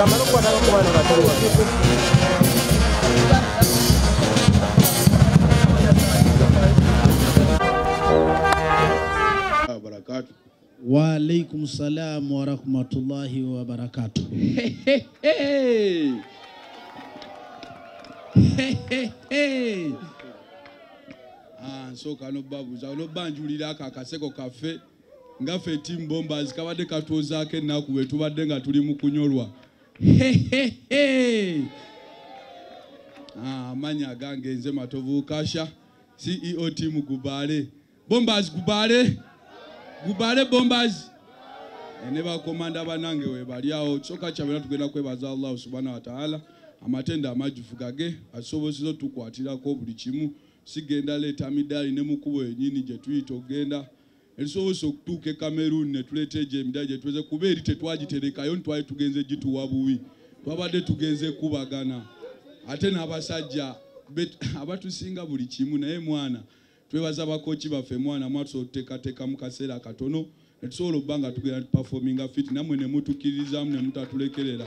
kamala okukwatako ku baana batowa barakatu Waalaikum salam wa rahmatullahi wa barakatuh. Ah, nsooka nobabuuza nobanjulira ako akaseko kaffe nga ffe timu bombers kabadde katuozaako ennaku bwe tubadde nga tuli mu kunyolwa Ah, amannya agange nze matovu kasha ceo timu gubaale bombers gubaale gubaale bombers Eh, ne bakomanda banange we bali awo. Kisooka kyabera tugenda kwebaza allahu subhanahu wataala amatenda amajufu gage asobozesa otukwatirako buli kimu. Sigenda leeta midaali ne mukubo enyini gye tuyita okgenda erisobosa okutuuka e cameroon ne tuleeta egyo emidaali gye tuweze kuba eri tetwagiterekayo ntwali tugenze gituwa buwi twabadde tugenze kubagana. Ate n'abasajja abatusinga buli kimu naye mwana twebaza bakoki baffe mwana mwatusobola otuteekateeka mu kaseera katono ne tusobola obba nga tugenda tupafominga fit nammwe ne mutukkiririzaamu ne mutatulekerera